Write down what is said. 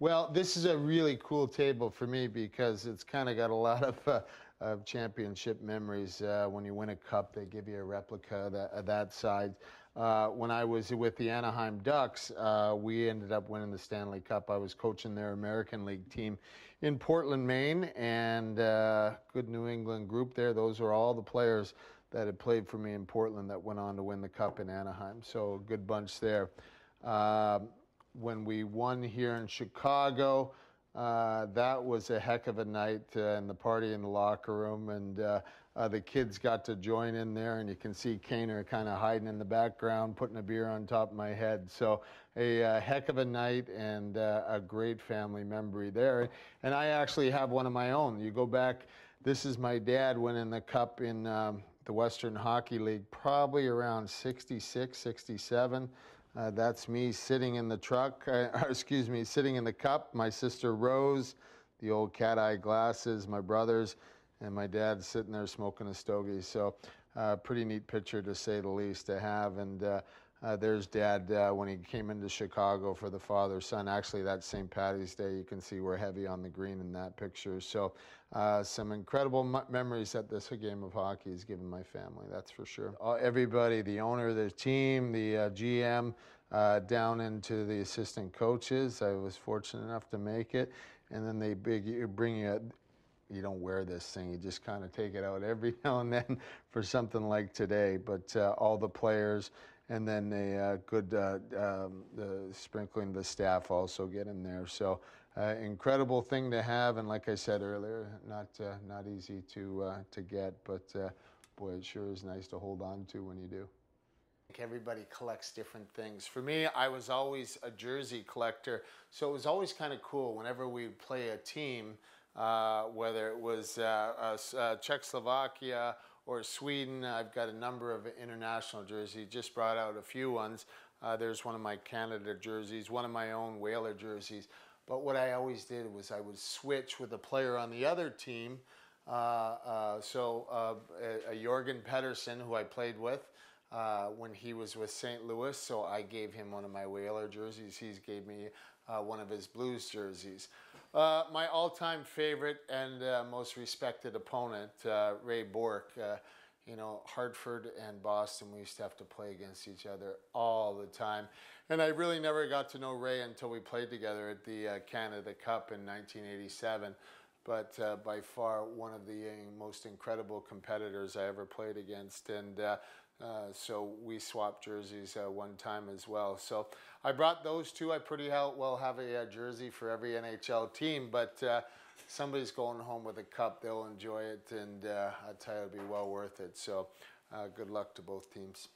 Well, this is a really cool table for me because it's kind of got a lot of, uh, of championship memories. Uh, when you win a cup, they give you a replica of that, of that size. Uh, when I was with the Anaheim Ducks, uh, we ended up winning the Stanley Cup. I was coaching their American League team in Portland, Maine, and uh, good New England group there. Those are all the players that had played for me in Portland that went on to win the cup in Anaheim. So a good bunch there. When we won here in Chicago. Uh, that was a heck of a night uh, and the party in the locker room and uh, uh the kids got to join in there and you can see Kaner kind of hiding in the background putting a beer on top of my head. So a, a uh, heck of a night and uh, a great family memory there. And I actually have one of my own. You go back this is my dad winning the cup in um, the Western Hockey League probably around 66 67 uh, that's me sitting in the truck, uh, excuse me, sitting in the cup. My sister Rose, the old cat eye glasses, my brothers, and my dad sitting there smoking a stogie. So, uh, pretty neat picture to say the least to have. And uh, there's dad uh, when he came into Chicago for the father son. Actually, that's St. Patty's Day. You can see we're heavy on the green in that picture. So, uh, some incredible m- memories that this game of hockey has given my family, that's for sure. Uh, everybody, the owner, the team, the uh, GM, uh, down into the assistant coaches. I was fortunate enough to make it. And then they big, bring you you don't wear this thing. You just kind of take it out every now and then for something like today. But uh, all the players and then a uh, good uh, um, the sprinkling the staff also get in there. So uh, incredible thing to have, and like I said earlier, not not easy to to get, but boy, it sure is nice to hold on to when you do. Everybody collects different things. For me, I was always a jersey collector, so it was always kind of cool whenever we play a team uh, whether it was uh, uh, Czechoslovakia or Sweden. I've got a number of international jerseys. Just brought out a few ones. Uh, there's one of my Canada jerseys, one of my own Whaler jerseys. But what I always did was I would switch with a player on the other team. Uh, uh, so a, a Jorgen Pettersson, who I played with, uh, when he was with St. Louis, so I gave him one of my Whaler jerseys. He gave me uh, one of his Blues jerseys. Uh, my all-time favorite and uh, most respected opponent, uh, Ray. Uh, you know, Hartford and Boston, we used to have to play against each other all the time. And I really never got to know Ray until we played together at the Canada Cup in 1987 but uh, by far one of the most incredible competitors I ever played against. And uh, uh, so we swapped jerseys uh, one time as well. So I brought those two. I pretty well have a, uh, jersey for every NHL team, but uh, somebody's going home with a cup. They'll enjoy it, and uh, I tell you, it'll be well worth it. So good luck to both teams.